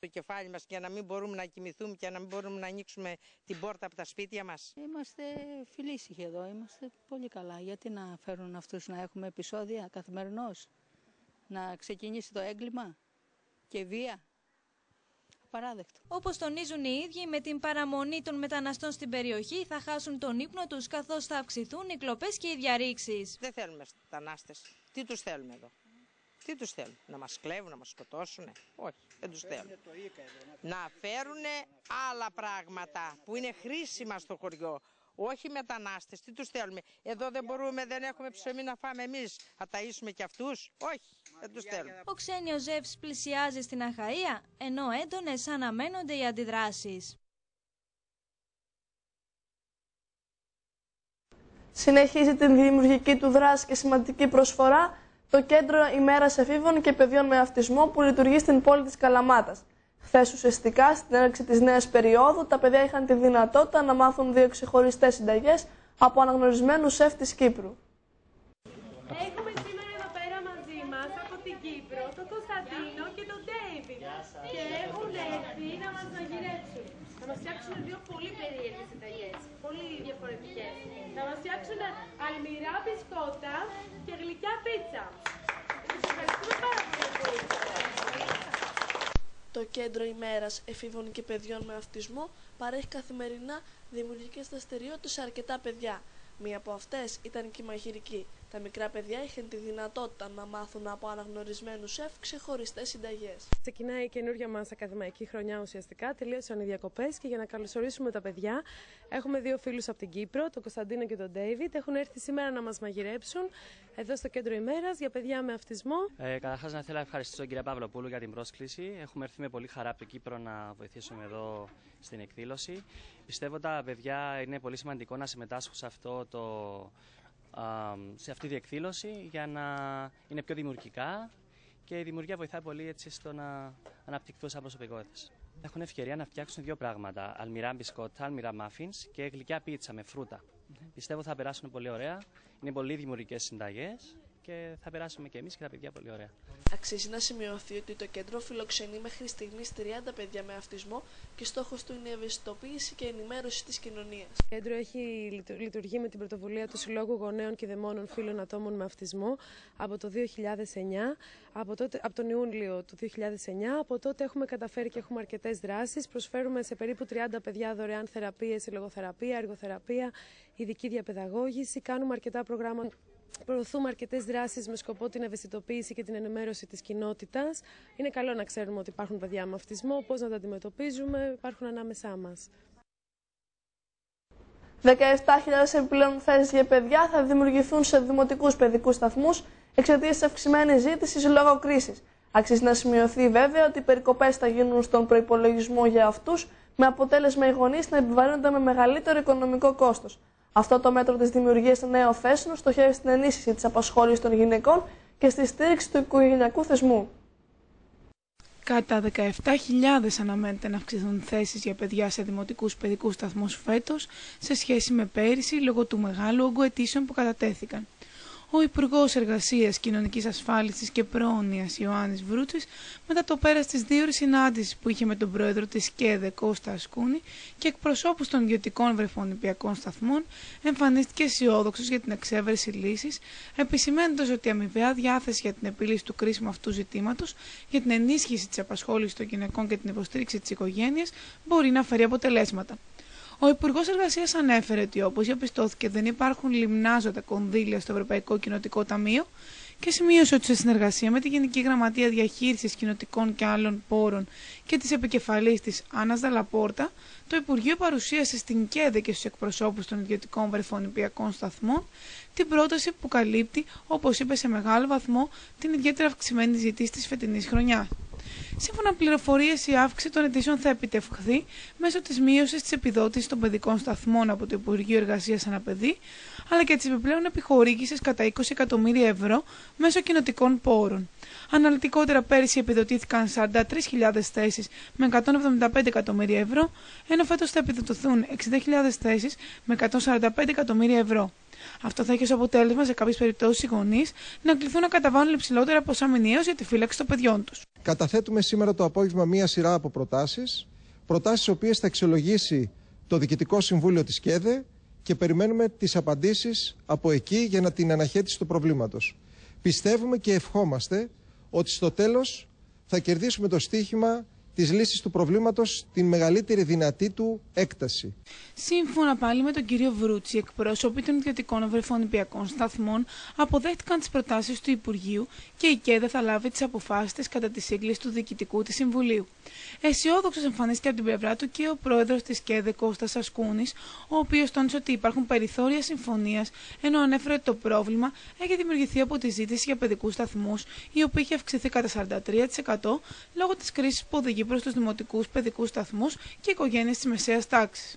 το κεφάλι μας και να μην μπορούμε να κοιμηθούμε και να μην μπορούμε να ανοίξουμε την πόρτα από τα σπίτια μας. Είμαστε φιλήσυχοι εδώ, είμαστε πολύ καλά. Γιατί να φέρουν αυτούς να έχουμε επεισόδια καθημερινώς, να ξεκινήσει το έγκλημα και βία; Παράδεκτο. Όπως τονίζουν οι ίδιοι, με την παραμονή των μεταναστών στην περιοχή θα χάσουν τον ύπνο τους καθώς θα αυξηθούν οι κλοπές και οι διαρρήξεις. Δεν θέλουμε μετανάστες. Τι τους θέλουμε εδώ; Τι τους θέλουν, να μας κλέβουν, να μας σκοτώσουν. Όχι, δεν τους θέλουν. Να φέρουν άλλα πράγματα που είναι χρήσιμα στο χωριό. Όχι μετανάστες, τι τους θέλουμε. Εδώ δεν μπορούμε, δεν έχουμε ψωμί να φάμε εμείς. Θα ταΐσουμε και αυτούς; Όχι, δεν τους θέλουμε. Ο Ξένιος Ζεύς πλησιάζει στην Αχαΐα, ενώ έντονες αναμένονται οι αντιδράσεις. Συνεχίζει την δημιουργική του δράση και σημαντική προσφορά το κέντρο ημέρας εφήβων και παιδιών με αυτισμό που λειτουργεί στην πόλη της Καλαμάτας. Χθες ουσιαστικά στην έναρξη της νέας περίοδου, τα παιδιά είχαν τη δυνατότητα να μάθουν δύο ξεχωριστές συνταγές από αναγνωρισμένους σεφ της Κύπρου. Έχουμε σήμερα εδώ πέρα μαζί μας από την Κύπρο τον Κωνσταντίνο και τον Ντέιβιν. Και έχουν έρθει να μας μαγειρέψουν. Θα μας φτιάξουν δύο πολύ περίεργες συνταγέ. Πολύ διαφορετικές. Θα μας φτιάξουν αλμυρά μπισκότα και γλυκιά πίτσα. Το Κέντρο ημέρας εφήβων και παιδιών με αυτισμό παρέχει καθημερινά δημιουργικές δραστηριότητες σε αρκετά παιδιά. Μία από αυτές ήταν και η μαγειρική. Τα μικρά παιδιά είχαν τη δυνατότητα να μάθουν από αναγνωρισμένους σεφ ξεχωριστές συνταγές. Ξεκινάει η καινούργια μας ακαδημαϊκή χρονιά ουσιαστικά. Τελείωσαν οι διακοπές και για να καλωσορίσουμε τα παιδιά, έχουμε δύο φίλους από την Κύπρο, τον Κωνσταντίνο και τον Ντέιβιτ. Έχουν έρθει σήμερα να μας μαγειρέψουν εδώ στο κέντρο ημέρας για παιδιά με αυτισμό. Ε, Καταρχάς, να θέλω να ευχαριστήσω τον κύριο Παύλοπούλου για την πρόσκληση. Έχουμε έρθει με πολύ χαρά από την Κύπρο να βοηθήσουμε εδώ στην εκδήλωση. Πιστεύω τα παιδιά είναι πολύ σημαντικό να συμμετάσχουν σε αυτό το σε αυτή τη εκδήλωση για να είναι πιο δημιουργικά και η δημιουργία βοηθάει πολύ έτσι στο να αναπτυχθούν σαν προσωπικότητες. Έχουν ευκαιρία να φτιάξουν δύο πράγματα: αλμυρά μπισκότα, αλμυρά muffins και γλυκιά πίτσα με φρούτα. Πιστεύω θα περάσουν πολύ ωραία. Είναι πολύ δημιουργικές συνταγές και θα περάσουμε και εμείς και τα παιδιά πολύ ωραία. Αξίζει να σημειωθεί ότι το κέντρο φιλοξενεί μέχρι στιγμής 30 παιδιά με αυτισμό και στόχος του είναι η ευαισθητοποίηση και ενημέρωση της κοινωνίας. Το κέντρο έχει λειτουργεί με την πρωτοβουλία του Συλλόγου Γονέων και Δεμόνων Φίλων Ατόμων με Αυτισμό από το 2009, από, τότε, από τον Ιούλιο του 2009. Από τότε έχουμε καταφέρει και έχουμε αρκετές δράσεις. Προσφέρουμε σε περίπου 30 παιδιά δωρεάν θεραπείε, λογοθεραπεία, εργοθεραπεία, ειδική διαπαιδαγώγηση. Κάνουμε αρκετά προγράμματα Προωθούμε αρκετές δράσεις με σκοπό την ευαισθητοποίηση και την ενημέρωση της κοινότητας. Είναι καλό να ξέρουμε ότι υπάρχουν παιδιά με αυτισμό, πώς να τα αντιμετωπίζουμε, υπάρχουν ανάμεσά μας. 17.000 επιπλέον θέσεις για παιδιά θα δημιουργηθούν σε δημοτικούς παιδικούς σταθμούς εξαιτίας της αυξημένης ζήτησης λόγω κρίσης. Αξίζει να σημειωθεί βέβαια ότι οι περικοπές θα γίνουν στον προπολογισμό για αυτούς, με αποτέλεσμα οι γονείς να επιβαρύνονται με μεγαλύτερο οικονομικό κόστος. Αυτό το μέτρο της δημιουργίας νέων θέσεων στοχεύει στην ενίσχυση της απασχόλησης των γυναικών και στη στήριξη του οικογενειακού θεσμού. Κατά 17.000 αναμένεται να αυξηθούν θέσεις για παιδιά σε δημοτικούς παιδικούς σταθμούς φέτος σε σχέση με πέρυσι λόγω του μεγάλου όγκου αιτήσεων που κατατέθηκαν. Ο Υπουργός Εργασίας, Κοινωνικής Ασφάλισης και Πρόνοιας Ιωάννης Βρούτσης, μετά το πέρας της δύο συνάντησης που είχε με τον πρόεδρο της ΚΕΔΕ Κώστα Ασκούνη και εκπροσώπους των ιδιωτικών βρεφονιπιακών σταθμών, εμφανίστηκε αισιόδοξος για την εξέβρεση λύσης, επισημένοντα ότι η αμοιβαία διάθεση για την επίλυση του κρίσιμου αυτού ζητήματος, για την ενίσχυση της απασχόλησης των γυναικών και την υποστήριξη της οικογένειας μπορεί να φέρει αποτελέσματα. Ο Υπουργός Εργασίας ανέφερε ότι όπως διαπιστώθηκε δεν υπάρχουν λιμνάζοντα κονδύλια στο Ευρωπαϊκό Κοινοτικό Ταμείο και σημείωσε ότι σε συνεργασία με τη Γενική Γραμματεία Διαχείρισης Κοινοτικών και Άλλων Πόρων και της επικεφαλής της Άννας Δαλαπόρτα, το Υπουργείο παρουσίασε στην ΚΕΔΕ και στους εκπροσώπους των ιδιωτικών βρεφονιπιακών σταθμών την πρόταση που καλύπτει, όπως είπε, σε μεγάλο βαθμό την ιδιαίτερα αυξημένη ζήτηση της φετινής χρονιάς. Σύμφωνα με πληροφορίες, η αύξηση των αιτήσεων θα επιτευχθεί μέσω της μείωσης της επιδότησης των παιδικών σταθμών από το Υπουργείο Εργασίας Αναπαιδή, αλλά και της επιπλέον επιχορήγησης κατά 20 εκατομμύρια ευρώ μέσω κοινοτικών πόρων. Αναλυτικότερα πέρυσι επιδοτήθηκαν 43.000 θέσεις με 175 εκατομμύρια ευρώ, ενώ φέτος θα επιδοτηθούν 60.000 θέσεις με 145 εκατομμύρια ευρώ. Αυτό θα έχει ως αποτέλεσμα σε κάποιες περιπτώσεις οι γονείς να κληθούν να καταβάλουν υψηλότερα ποσά μηνιαίω για τη φύλαξη των παιδιών τους. Καταθέτουμε σήμερα το απόγευμα μία σειρά από προτάσεις. Προτάσεις, οι οποίες θα αξιολογήσει το Διοικητικό Συμβούλιο της ΚΕΔΕ και περιμένουμε τις απαντήσεις από εκεί για να την αναχέτηση του προβλήματος. Πιστεύουμε και ευχόμαστε ότι στο τέλος θα κερδίσουμε το στίχημα της λύσης του προβλήματος την μεγαλύτερη δυνατή του έκταση. Σύμφωνα πάλι με τον κύριο Βρούτσι, εκπρόσωποι των ιδιωτικών βρεφονιπιακών σταθμών αποδέχτηκαν τις προτάσεις του Υπουργείου και η ΚΕΔΕ θα λάβει τις αποφάσεις της κατά τη σύγκληση του Διοικητικού της Συμβουλίου. Αισιόδοξος εμφανίστηκε από την πλευρά του και ο πρόεδρος της ΚΕΔΕ Κώστας Ασκούνης, ο οποίος τόνισε ότι υπάρχουν περιθώρια συμφωνίας, ενώ ανέφερε ότι το πρόβλημα έχει δημιουργηθεί από τη ζήτηση για παιδικούς σταθμούς, η οποία έχει αυξηθεί κατά 43% λόγω της κρίσης που οδηγεί προς τους δημοτικούς παιδικούς σταθμούς και οικογένειες της μεσαίας τάξης.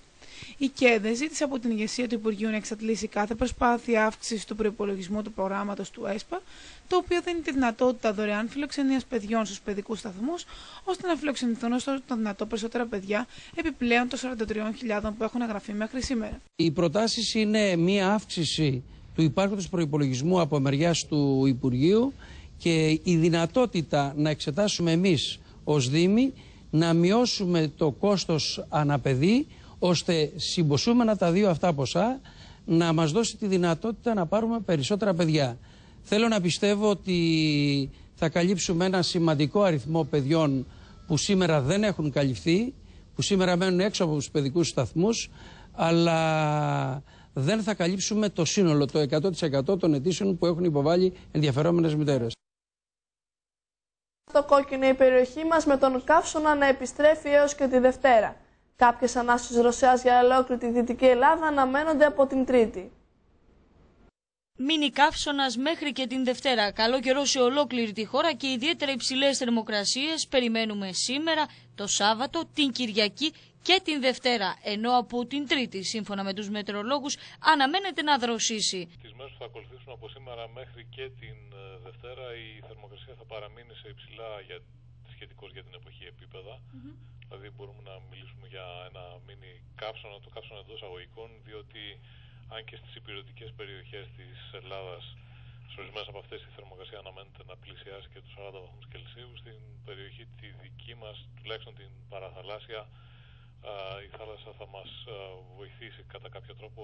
Η ΚΕΔΕ ζήτησε από την ηγεσία του Υπουργείου να εξατλήσει κάθε προσπάθεια αύξησης του προπολογισμού του προγράμματος του ΕΣΠΑ, το οποίο δίνει τη δυνατότητα δωρεάν φιλοξενίας παιδιών στους παιδικούς σταθμούς, ώστε να φιλοξενηθούν όσο το δυνατό περισσότερα παιδιά, επιπλέον των 43.000 που έχουν εγγραφεί μέχρι σήμερα. Οι προτάσεις είναι μία αύξηση του υπάρχοντος προπολογισμού από μεριά του Υπουργείου και η δυνατότητα να εξετάσουμε εμείς ως Δήμοι να μειώσουμε το κόστος αναπαιδή ώστε συμποσούμενα τα δύο αυτά ποσά να μας δώσει τη δυνατότητα να πάρουμε περισσότερα παιδιά. Θέλω να πιστεύω ότι θα καλύψουμε ένα σημαντικό αριθμό παιδιών που σήμερα δεν έχουν καλυφθεί, που σήμερα μένουν έξω από τους παιδικούς σταθμούς, αλλά δεν θα καλύψουμε το σύνολο, το 100% των αιτήσεων που έχουν υποβάλει ενδιαφερόμενες μητέρες. Το κόκκινο η περιοχή μας με τον καύσωνα να επιστρέφει έως και τη Δευτέρα. Κάποιες ανάσχες δροσιάς για ολόκληρη τη Δυτική Ελλάδα αναμένονται από την Τρίτη. Μείνει καύσωνας μέχρι και την Δευτέρα. Καλό καιρό σε ολόκληρη τη χώρα και ιδιαίτερα υψηλές θερμοκρασίες περιμένουμε σήμερα, το Σάββατο, την Κυριακή και την Δευτέρα. Ενώ από την Τρίτη, σύμφωνα με τους μετεωρολόγου, αναμένεται να δροσίσει. Τις μέρες που θα ακολουθήσουν από σήμερα μέχρι και την ε, Δευτέρα, η θερμοκρασία θα παραμείνει σε υψηλά για, σχετικώς για την εποχή επίπεδα. Δηλαδή, μπορούμε να μιλήσουμε για ένα μίνι κάψονα, το κάψονα εντός αγωγικών, διότι αν και στις υπηρετικές περιοχές της Ελλάδας σε ορισμένες από αυτές η θερμοκρασία αναμένεται να πλησιάσει και τους 40 βαθμούς Κελσίου στην περιοχή τη δική μας, τουλάχιστον την παραθαλάσσια η θάλασσα θα μας βοηθήσει κατά κάποιο τρόπο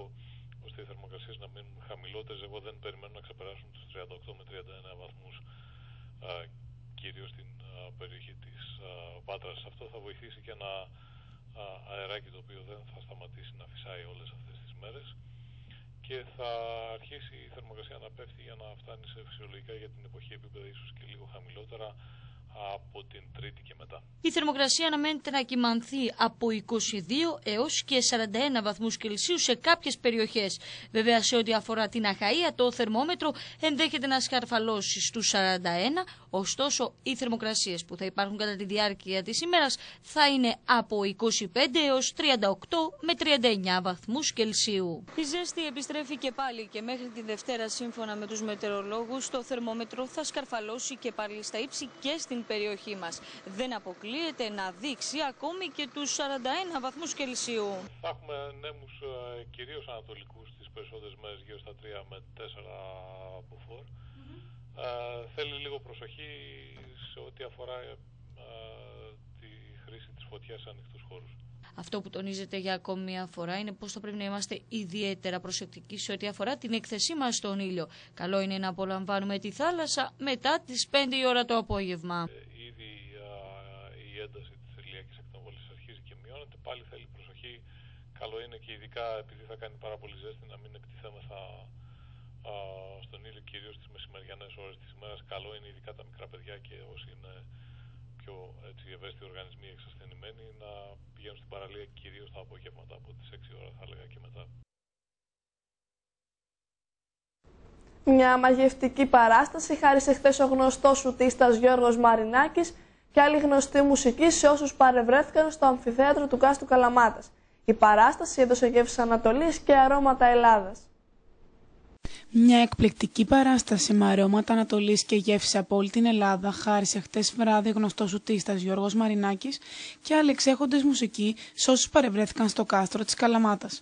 ώστε οι θερμοκρασίες να μείνουν χαμηλότερες. Εγώ δεν περιμένω να ξεπεράσουν τους 38 με 39 βαθμούς κυρίως στην περιοχή της Πάτρας. Αυτό θα βοηθήσει και ένα αεράκι το οποίο δεν θα σταματήσει να φυσάει όλες αυτές τις μέρες και θα αρχίσει η θερμοκρασία να πέφτει για να φτάνει σε φυσιολογικά για την εποχή επίπεδα ίσως και λίγο χαμηλότερα από την Τρίτη και μετά. Η θερμοκρασία αναμένεται να κοιμανθεί από 22 έως και 41 βαθμούς Κελσίου σε κάποιες περιοχές. Βέβαια σε ό,τι αφορά την Αχαΐα το θερμόμετρο ενδέχεται να σκαρφαλώσει στους 41, ωστόσο οι θερμοκρασίες που θα υπάρχουν κατά τη διάρκεια της ημέρας θα είναι από 25 έως 38 με 39 βαθμούς Κελσίου. Η ζέστη επιστρέφει και πάλι και μέχρι τη Δευτέρα σύμφωνα με τους μετεωρολόγους το θερμόμετρο θα σκαρφαλώσει και πάλι στα ύψη και στην περιοχή μας. Δεν αποκλείεται να δείξει ακόμη και τους 41 βαθμούς Κελσίου. Θα έχουμε νέμους ε, κυρίως ανατολικούς τις περισσότερες μέρες γύρω στα 3 με 4 από φορ. Ε, θέλει λίγο προσοχή σε ό,τι αφορά ε, τη χρήση της φωτιάς σε ανοιχτούς χώρους. Αυτό που τονίζεται για ακόμη μια φορά είναι πώς θα πρέπει να είμαστε ιδιαίτερα προσεκτικοί σε ό,τι αφορά την έκθεσή μας στον ήλιο. Καλό είναι να απολαμβάνουμε τη θάλασσα μετά τις 5 η ώρα το απόγευμα. Ε, ήδη η ένταση της ηλιακής εκτοβολής αρχίζει και μειώνεται. Πάλι θέλει προσοχή. Καλό είναι και ειδικά επειδή θα κάνει πάρα πολύ ζέστη να μην εκτιθέμεθα στον ήλιο κυρίως τις μεσημεριανές ώρες της ημέρας. Καλό είναι ειδικά τα μικρά παιδιά και όσοι είναι πιο έτσι, ευαίσθητοι οργανισμοί εξασθενημένοι να πηγαίνουν στην παραλία κυρίως τα απογεύματα από τις 6 ώρα θα έλεγα και μετά. Μια μαγευτική παράσταση χάρισε χθες ο γνωστός σουτίστας Γιώργος Μαρινάκης και άλλη γνωστή μουσική σε όσους παρευρέθηκαν στο αμφιθέατρο του Κάστου Καλαμάτας. Η παράσταση έδωσε γεύσεις Ανατολής και αρώματα Ελλάδας. Μια εκπληκτική παράσταση με αρώματα Ανατολής και γεύση από όλη την Ελλάδα χάρισε χτες βράδυ γνωστός σουτίστα Γιώργος Μαρινάκης και άλλοι εξέχοντες μουσική σε όσους παρευρέθηκαν στο κάστρο της Καλαμάτας.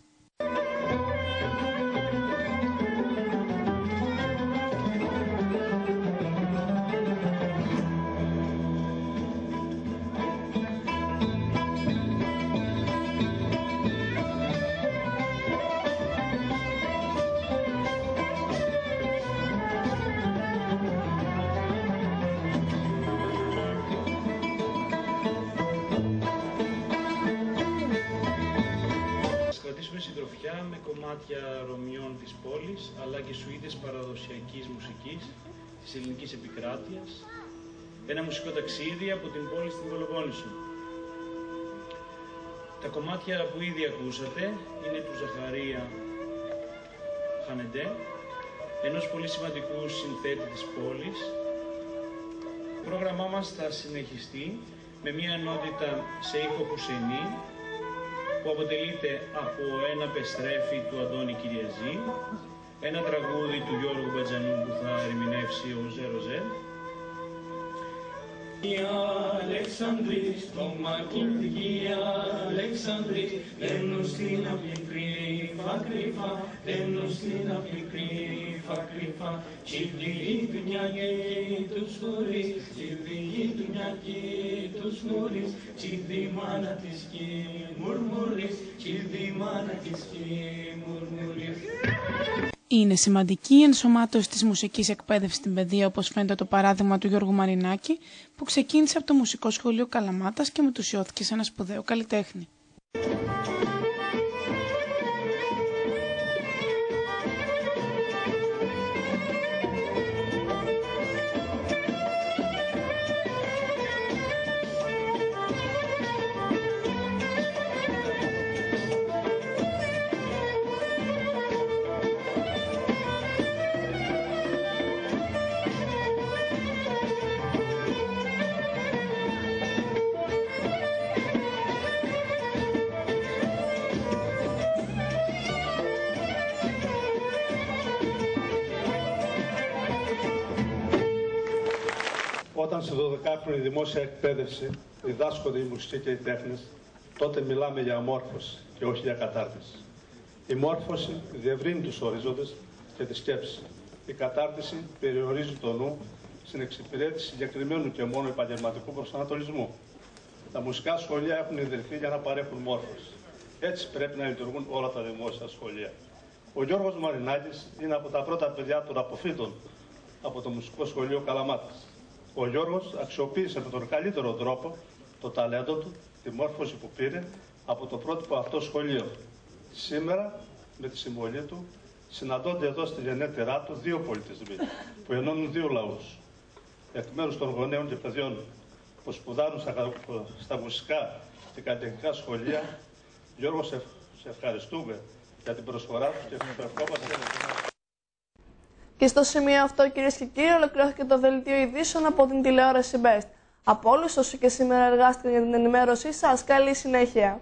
Αλλά και σουίτες παραδοσιακής μουσικής της ελληνικής επικράτειας, ένα μουσικό ταξίδι από την πόλη στην Πελοπόννησο. Τα κομμάτια που ήδη ακούσατε είναι του Ζαχαρία Χανεντέ, ενός πολύ σημαντικού συνθέτη της πόλης. Το πρόγραμμά μας θα συνεχιστεί με μια ενότητα σε ήχο Χουσενή, που αποτελείται από ένα πεστρέφι του Αντώνη Κυριαζή, ένα τραγούδι του Γιώργου Μπατζανού που θα ερμηνεύσει ο Ζέροζε. Η Αλεξανδρή, στο μακρύ Αλεξανδρή, μένω στην αυλή κρύφα, κρύφα, μένω στην αυλή κρύφα, κρύφα, τσιβδίγη του νιαγή τους χωρίς, τσιβδίγη του νιαγή τους χωρίς, τσιβδί μάνα της κι μουρμουρής, τσιβδί μάνα της κι μουρμουρής. Είναι σημαντική η ενσωμάτωση της μουσικής εκπαίδευσης στην παιδεία, όπως φαίνεται το παράδειγμα του Γιώργου Μαρινάκη, που ξεκίνησε από το Μουσικό Σχολείο Καλαμάτας και μετουσιώθηκε σε ένα σπουδαίο καλλιτέχνη. Όταν σε 12χρονη δημόσια εκπαίδευση διδάσκονται οι μουσικοί και οι τέχνες, τότε μιλάμε για μόρφωση και όχι για κατάρτιση. Η μόρφωση διευρύνει τους ορίζοντες και τη σκέψη. Η κατάρτιση περιορίζει το νου στην εξυπηρέτηση συγκεκριμένου και μόνο επαγγελματικού προσανατολισμού. Τα μουσικά σχολεία έχουν ιδρυθεί για να παρέχουν μόρφωση. Έτσι πρέπει να λειτουργούν όλα τα δημόσια σχολεία. Ο Γιώργος Μαρινάκης είναι από τα πρώτα παιδιά των αποφύτων από το Μουσικό Σχολείο Καλαμάτας. Ο Γιώργος αξιοποίησε με τον καλύτερο τρόπο το ταλέντο του, τη μόρφωση που πήρε από το πρότυπο αυτό σχολείο. Σήμερα, με τη συμβολή του, συναντώνται εδώ στη γενέτειρά του δύο πολιτισμοί που ενώνουν δύο λαούς. Εκ μέρους των γονέων και παιδιών που σπουδάρουν στα, στα μουσικά και καλλιτεχνικά σχολεία, Γιώργο, σε, σε ευχαριστούμε για την προσφορά τους και σου ευχόμαστε. Και στο σημείο αυτό, κυρίες και κύριοι, ολοκληρώθηκε το δελτίο ειδήσεων από την τηλεόραση Best. Από όλους όσοι και σήμερα εργάστηκαν για την ενημέρωσή σας, καλή συνέχεια.